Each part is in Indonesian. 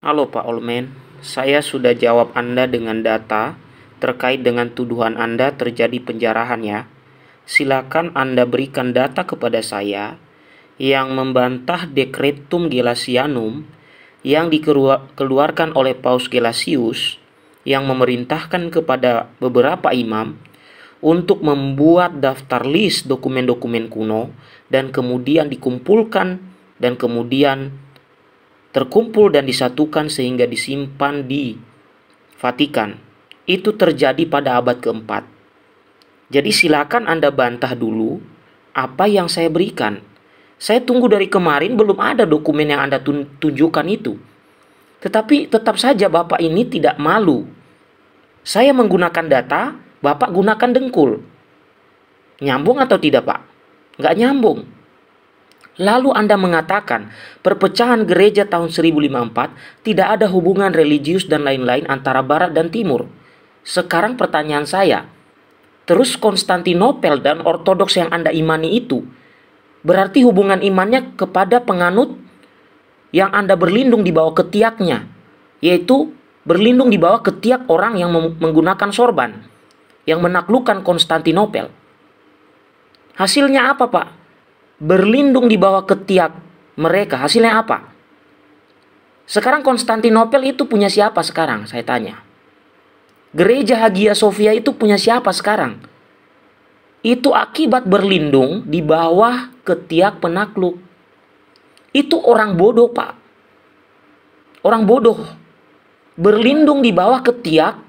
Halo Pak Olmen, saya sudah jawab Anda dengan data terkait dengan tuduhan Anda terjadi penjarahan ya. Silakan Anda berikan data kepada saya yang membantah Decretum Gelasianum yang dikeluarkan oleh Paus Gelasius yang memerintahkan kepada beberapa imam untuk membuat daftar list dokumen-dokumen kuno dan kemudian dikumpulkan dan kemudian terkumpul dan disatukan sehingga disimpan di Vatikan. Itu terjadi pada abad keempat. Jadi silakan Anda bantah dulu apa yang saya berikan. Saya tunggu dari kemarin belum ada dokumen yang Anda tunjukkan itu. Tetapi tetap saja Bapak ini tidak malu. Saya menggunakan data, Bapak gunakan dengkul. Nyambung atau tidak Pak? Nggak nyambung. Lalu Anda mengatakan perpecahan gereja tahun 1054 tidak ada hubungan religius dan lain-lain antara barat dan timur. Sekarang pertanyaan saya, terus Konstantinopel dan Ortodoks yang Anda imani itu Berarti hubungan imannya kepada penganut yang Anda berlindung di bawah ketiaknya, yaitu berlindung di bawah ketiak orang yang menggunakan sorban, yang menaklukkan Konstantinopel. Hasilnya apa, Pak? Berlindung di bawah ketiak mereka. Hasilnya apa? Sekarang Konstantinopel itu punya siapa sekarang? Saya tanya. Gereja Hagia Sophia itu punya siapa sekarang? Itu akibat berlindung di bawah ketiak penakluk. Itu orang bodoh, Pak. Orang bodoh. Berlindung di bawah ketiak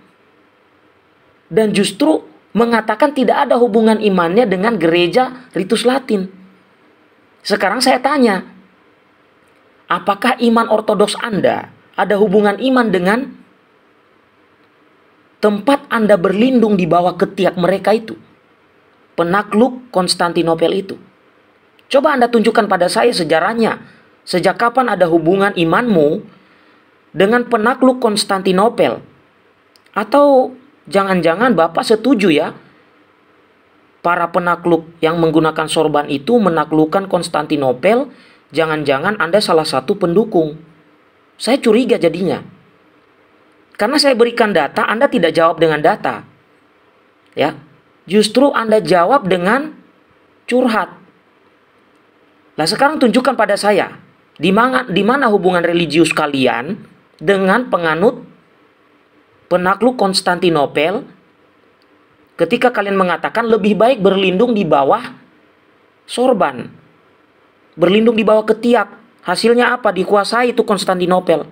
dan justru mengatakan tidak ada hubungan imannya dengan gereja ritus Latin. Sekarang saya tanya, apakah iman ortodoks Anda ada hubungan iman dengan tempat Anda berlindung di bawah ketiak mereka itu? Penakluk Konstantinopel itu. Coba Anda tunjukkan pada saya sejarahnya. Sejak kapan ada hubungan imanmu dengan penakluk Konstantinopel? Atau jangan-jangan Bapak setuju ya? Para penakluk yang menggunakan sorban itu menaklukkan Konstantinopel, jangan-jangan Anda salah satu pendukung. Saya curiga jadinya. Karena saya berikan data, Anda tidak jawab dengan data. Ya. Justru Anda jawab dengan curhat. Nah sekarang tunjukkan pada saya di mana di mana hubungan religius kalian dengan penganut penakluk Konstantinopel ketika kalian mengatakan lebih baik berlindung di bawah sorban. Berlindung di bawah ketiak. Hasilnya apa? Dikuasai itu Konstantinopel.